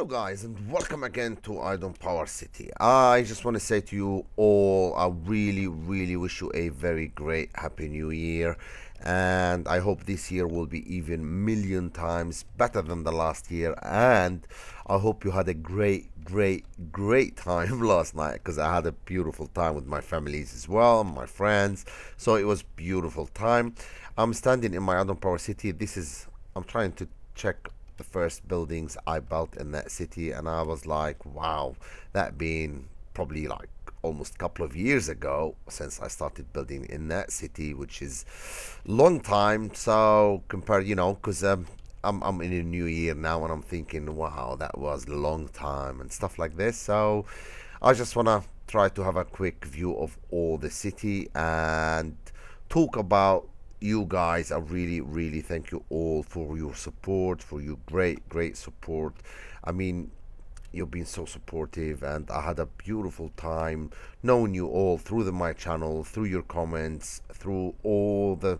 Hello guys and welcome again to iDonPower City. I just want to say to you all, I really really wish you a very great happy new year and I hope this year will be even million times better than the last year and I hope you had a great great great time last night because I had a beautiful time with my families as well, my friends. So it was beautiful time. I'm standing in my iDonPower City. This is I'm trying to check the first buildings I built in that city and I was like wow that being probably like almost a couple of years ago since I started building in that city which is long time. So compared you know because um, I'm, I'm in a new year now and I'm thinking wow that was a long time and stuff like this. So I just want to try to have a quick view of all the city and talk about you guys i really really thank you all for your support for your great great support. I mean you've been so supportive and i had a beautiful time knowing you all through the my channel through your comments through all the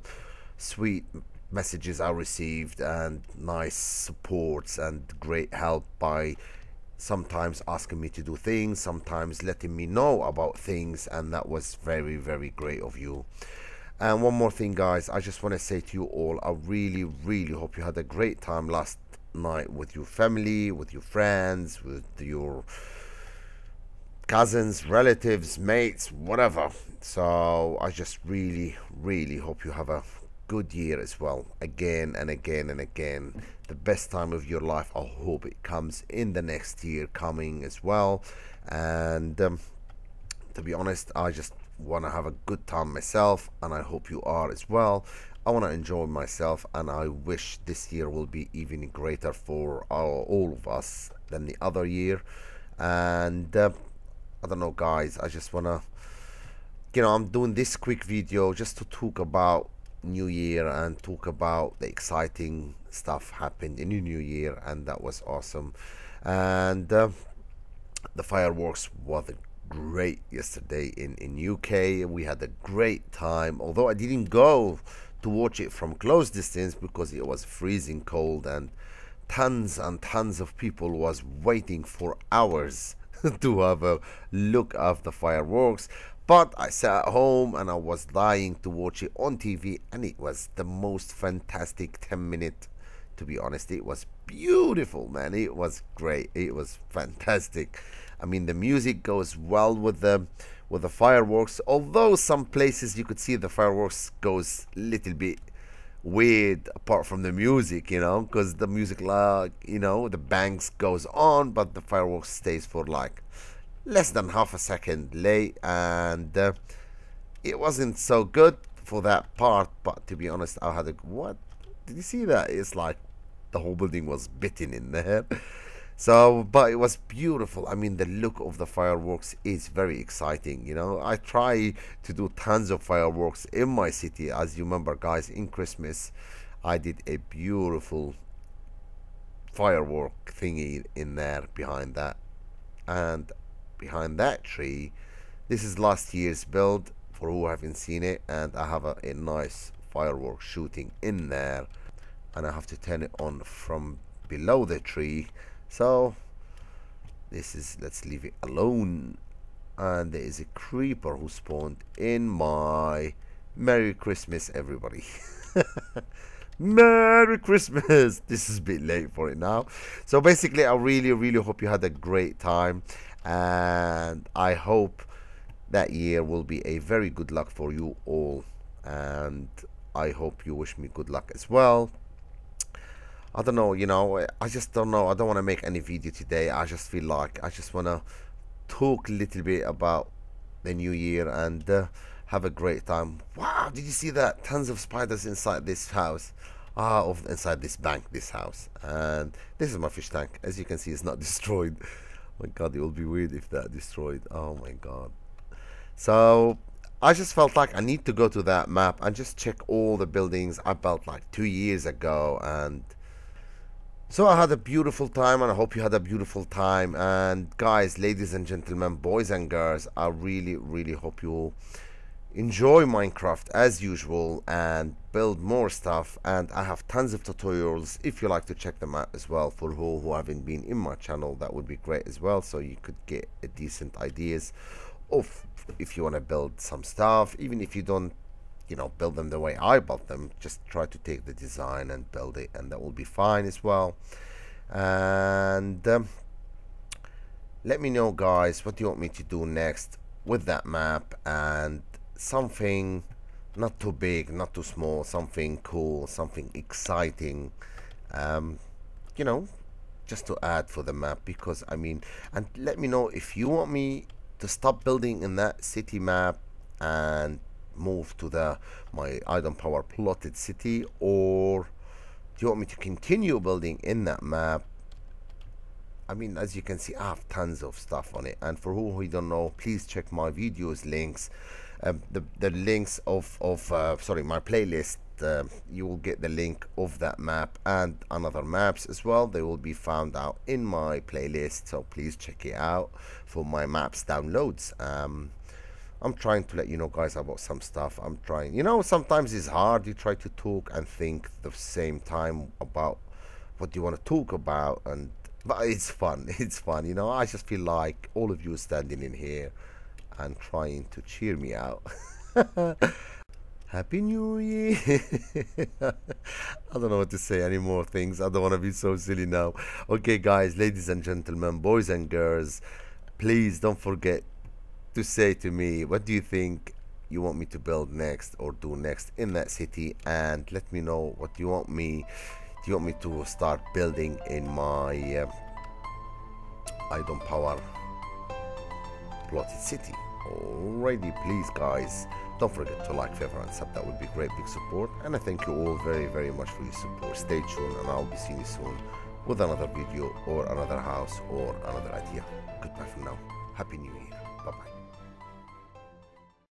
sweet messages i received and nice supports and great help by sometimes asking me to do things sometimes letting me know about things and that was very very great of you and one more thing, guys, I just want to say to you all, I really, really hope you had a great time last night with your family, with your friends, with your cousins, relatives, mates, whatever. So I just really, really hope you have a good year as well. Again and again and again. The best time of your life. I hope it comes in the next year coming as well. And um, to be honest, I just want to have a good time myself and I hope you are as well. I want to enjoy myself and I wish this year will be even greater for our, all of us than the other year. And uh, I don't know guys I just want to you know I'm doing this quick video just to talk about new year and talk about the exciting stuff happened in the new year and that was awesome. And uh, the fireworks was great yesterday in in UK. We had a great time. Although I didn't go to watch it from close distance because it was freezing cold and tons and tons of people was waiting for hours to have a look of the fireworks but I sat at home and I was dying to watch it on TV and it was the most fantastic 10 minute to be honest it was beautiful man it was great it was fantastic I mean, the music goes well with the with the fireworks. Although some places you could see the fireworks goes little bit weird apart from the music, you know, because the music, like you know, the bangs goes on, but the fireworks stays for like less than half a second late, and uh, it wasn't so good for that part. But to be honest, I had a what? Did you see that? It's like the whole building was bitten in there. So, but it was beautiful. I mean, the look of the fireworks is very exciting. You know, I try to do tons of fireworks in my city. As you remember, guys, in Christmas, I did a beautiful firework thingy in there behind that. And behind that tree, this is last year's build for who haven't seen it. And I have a, a nice firework shooting in there. And I have to turn it on from below the tree so this is let's leave it alone. And there is a creeper who spawned in my merry christmas everybody. Merry christmas! This is a bit late for it now. So basically i really really hope you had a great time. And i hope that year will be a very good luck for you all. And i hope you wish me good luck as well I don't know, you know, I just don't know. I don't want to make any video today. I just feel like I just want to talk a little bit about the new year and uh, have a great time. Wow, did you see that? Tons of spiders inside this house. Ah, of inside this bank, this house. And this is my fish tank. As you can see, it's not destroyed. My god, it will be weird if that destroyed. Oh my god. So, I just felt like I need to go to that map and just check all the buildings I built like two years ago and so I had a beautiful time and I hope you had a beautiful time. And guys, ladies and gentlemen, boys and girls, I really, really hope you enjoy Minecraft as usual and build more stuff. And I have tons of tutorials. If you like to check them out as well for who who haven't been in my channel that would be great as well. So you could get a decent ideas of if you want to build some stuff. Even if you don't you know build them the way I built them. Just try to take the design and build it and that will be fine as well. And um, let me know guys what do you want me to do next with that map? And something not too big not too small something cool something exciting um, you know just to add for the map. Because I mean and let me know if you want me to stop building in that city map and move to the my iDonPower plotted city or do you want me to continue building in that map? I mean as you can see I have tons of stuff on it. And for who who don't know please check my videos links. Um, the, the links of, of uh, sorry my playlist uh, you will get the link of that map and another maps as well. They will be found out in my playlist. So please check it out for my maps downloads. Um, I'm trying to let you know guys about some stuff I'm trying you know sometimes it's hard you try to talk and think the same time about what you want to talk about and but it's fun it's fun you know I just feel like all of you standing in here and trying to cheer me out. Happy New Year! I don't know what to say any more things. I don't want to be so silly now. Okay, guys, ladies and gentlemen, boys and girls, please don't forget to say to me what do you think you want me to build next or do next in that city and let me know what you want me do you want me to start building in my uh, iDonPower plotted city Alrighty, please guys, don't forget to like, favor and sub, that would be great big support. And I thank you all very, very much for your support. Stay tuned and I'll be seeing you soon with another video or another house or another idea. Goodbye for now. Happy New Year.